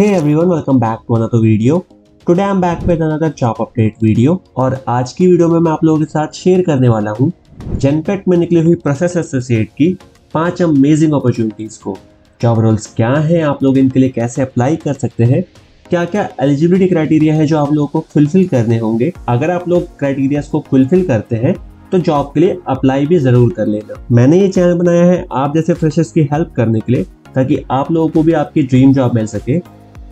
Hey everyone, welcome back to another video. Today I'm back with another job update video और आज की video में मैं आप लोगों के साथ शेयर करने वाला हूँ जेनपेट में निकली हुई प्रोसेस एसोसिएट की पाँच अमेजिंग अपॉर्चुनिटीज़ को। जॉब रोल्स क्या हैं? आप लोग इनके लिए कैसे अप्लाई कर सकते हैं? क्या क्या एलिजिबिलिटी क्राइटेरिया है जो आप लोगों को फुलफिल करने होंगे? अगर आप लोग क्राइटेरिया को फुलफिल करते हैं तो जॉब के लिए अप्लाई भी ज़रूर कर लेना। मैंने ये चैनल बनाया है आप जैसे फ्रेशर्स की हेल्प करने के लिए ताकि आप लोगों को भी आपकी ड्रीम जॉब मिल सके।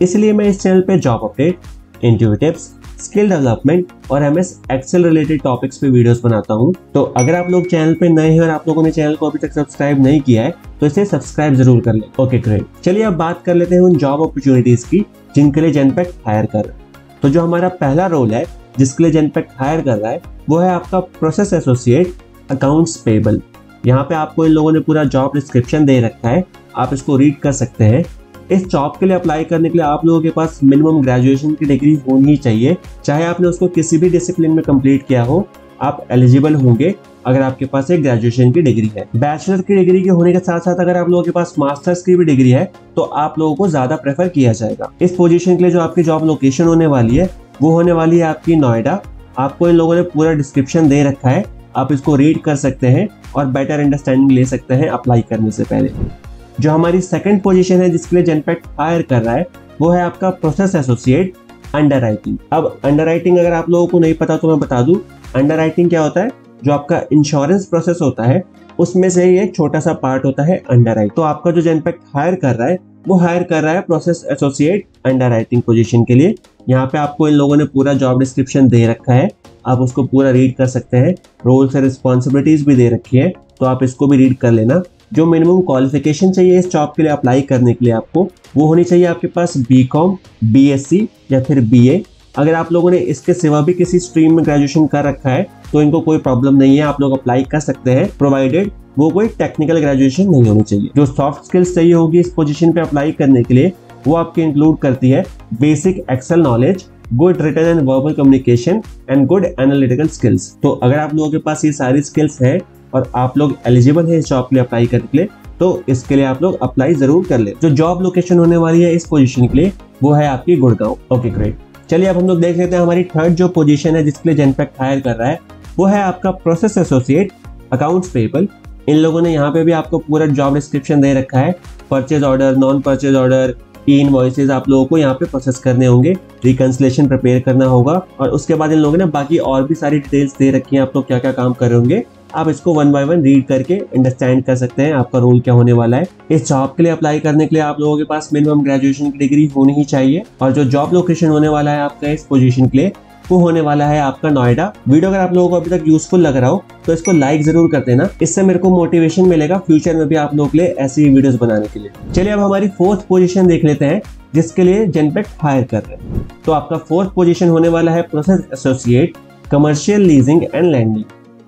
इसलिए मैं इस चैनल पे job update interview tips skill development और M S Excel related topics पे वीडियोस बनाता हूँ। तो अगर आप लोग चैनल पे नए हैं और आप लोगों ने चैनल को अभी तक सब्सक्राइब नहीं किया है तो इसे सब्सक्राइब ज़रूर कर लें। ओके ग्रेट चलिए अब बात कर लेते हैं उन जॉब अपॉर्चुनिटीज़ की जिनके लिए जेनपेक हायर कर रहा है। तो जो हमारा पहला रोल है, जिसके लिए जेनपेक हायर कर रहा है, वो है आपका प्रोसेस एसोसिएट अकाउंट्स पेबल यहाँ पे आपको इन लोगों ने पूरा जॉब डिस्क्रिप्शन दे रखा है। आप इसको रीड कर सकते हैं। इस जॉब के लिए अप्लाई करने के लिए आप लोगों के पास मिनिमम ग्रेजुएशन की डिग्री होनी चाहिए। चाहे आपने उसको किसी भी डिसिप्लिन में कंप्लीट किया हो, आप एलिजिबल होंगे अगर आपके पास एक ग्रेजुएशन की डिग्री है। बैचलर की डिग्री के होने के साथ साथ अगर आप लोगों के पास मास्टर्स की भी डिग्री है तो आप लोगों को ज़्यादा प्रेफर किया जाएगा। इस पोजीशन के लिए जो आपकी जॉब लोकेशन होने वाली है, वो होने वाली है आपकी नोएडा। आपको इन लोगों ने पूरा डिस्क्रिप्शन दे रखा है। आप इसको रीड कर सकते हैं और बेटर अंडरस्टैंडिंग ले सकते हैं अप्लाई करने से पहले। जो हमारी सेकंड पोजीशन है, जिसके लिए जेनपेट हायर कर रहा है, वो है आपका प्रोसेस एसोसिएट अंडर अब अंडर अगर आप लोगों को नहीं पता तो मैं बता दूँ अंडर क्या होता है? जो आपका इंश्योरेंस प्रोसेस होता है, उसमें से ही एक छोटा सा पार्ट होता है अंडर तो आपका जो जेनपेक्ट हायर कर रहा है, वो हायर कर रहा है प्रोसेस एसोसिएट अंडर पोजिशन के लिए. यहाँ पे आपको इन लोगों ने पूरा जॉब डिस्क्रिप्शन दे रखा है. आप उसको पूरा रीड कर सकते हैं. रोल्स एंड रिस्पॉन्सिबिलिटीज भी दे रखी है तो आप इसको भी रीड कर लेना. जो मिनिमम क्वालिफिकेशन चाहिए इस जॉब के लिए अप्लाई करने के लिए आपको, वो होनी चाहिए आपके पास B com B S C या फिर बी ए अगर आप लोगों ने इसके सिवा भी किसी स्ट्रीम में ग्रेजुएशन कर रखा है तो इनको कोई प्रॉब्लम नहीं है, आप लोग अप्लाई कर सकते हैं प्रोवाइडेड वो कोई टेक्निकल ग्रेजुएशन नहीं होनी चाहिए। जो सॉफ्ट स्किल्स चाहिए होगी इस पोजीशन पे अप्लाई करने के लिए, वो आपके इंक्लूड करती है basic Excel knowledge good written and verbal communication and good analytical skills तो अगर आप लोगों के पास ये सारी स्किल्स है और आप लोग एलिजिबल है इस जॉब के लिए अप्लाई करने के लिए तो इसके लिए आप लोग अप्लाई ज़रूर कर ले। जो जॉब लोकेशन होने वाली है इस पोजीशन के लिए, वो है आपकी गुड़गांव। ओके ग्रेट चलिए अब हम लोग देख लेते हैं हमारी थर्ड जो पोजीशन है जिसके लिए जेनपेक्ट हायर कर रहा है, वो है आपका प्रोसेस एसोसिएट अकाउंट्स पेबल इन लोगों ने यहाँ पे भी आपको पूरा जॉब डिस्क्रिप्शन दे रखा है। Purchase order non purchase order E invoices आप लोगों को यहाँ पे प्रोसेस करने होंगे। रिकन्सलेशन प्रिपेयर करना होगा। और उसके बाद इन लोगों ने बाकी और भी सारी डिटेल्स दे रखी हैं। आप लोग क्या क्या काम कर होंगे? आप इसको वन बाय वन रीड करके अंडरस्टैंड कर सकते हैं आपका रोल क्या होने वाला है। इस जॉब के लिए अप्लाई करने के लिए आप लोगों के पास मिनिमम ग्रेजुएशन की डिग्री होनी ही चाहिए और जो जॉब लोकेशन होने वाला है आपका इस पोजीशन के लिए, वो होने वाला है आपका नोएडा। वीडियो अगर आप लोगों को अभी तक यूजफुल लग रहा हो तो इसको लाइक ज़रूर कर देना। इससे मेरे को मोटिवेशन मिलेगा फ्यूचर में भी आप लोगों के लिए ऐसी वीडियोस बनाने के लिए। चलिए अब हमारी फोर्थ पोजीशन देख लेते हैं, जिसके लिए जनपेट हायर कर रहे हैं। तो आपका फोर्थ पोजीशन होने वाला है process associate commercial leasing and lending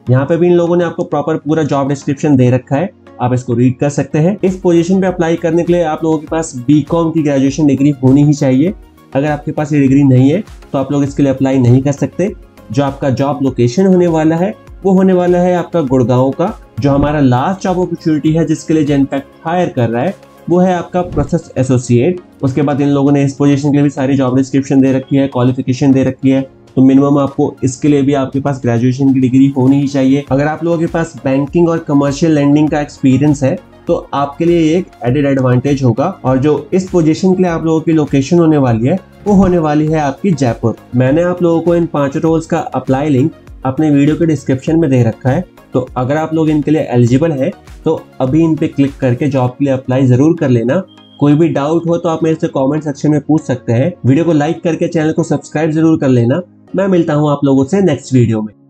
यहाँ पे भी इन लोगों ने आपको प्रॉपर पूरा जॉब डिस्क्रिप्शन दे रखा है। आप इसको रीड कर सकते हैं। इस पोजीशन पे अप्लाई करने के लिए आप लोगों के पास बी की ग्रेजुएशन डिग्री होनी ही चाहिए। अगर आपके पास ये डिग्री नहीं है तो आप लोग इसके लिए अप्लाई नहीं कर सकते। जो आपका जॉब लोकेशन होने वाला है, वो होने वाला है आपका गुड़गांव का। जो हमारा लास्ट जॉब अपॉर्चुनिटी है, जिसके लिए जेनपैक्ट हायर कर रहा है, वो है आपका प्रोसेस एसोसिएट उसके बाद इन लोगों ने इस पोजीशन के लिए भी सारी जॉब डिस्क्रिप्शन दे रखी है क्वालिफिकेशन दे रखी है। तो मिनिमम आपको इसके लिए भी आपके पास ग्रेजुएशन की डिग्री होनी ही चाहिए। अगर आप लोगों के पास बैंकिंग और कमर्शियल लैंडिंग का एक्सपीरियंस है तो आपके लिए एक एडेड एडवांटेज होगा। और जो इस पोजीशन के लिए आप लोगों की लोकेशन होने वाली है, वो होने वाली है आपकी जयपुर। मैंने आप लोगों को इन पाँच रोल्स का अप्लाई लिंक अपने वीडियो के डिस्क्रिप्शन में दे रखा है। तो अगर आप लोग इनके लिए एलिजिबल है तो अभी इन पे क्लिक करके जॉब के लिए अप्लाई ज़रूर कर लेना। कोई भी डाउट हो तो आप मेरे से कमेंट सेक्शन में पूछ सकते हैं। वीडियो को लाइक करके चैनल को सब्सक्राइब ज़रूर कर लेना। मैं मिलता हूँ आप लोगों से नेक्स्ट वीडियो में।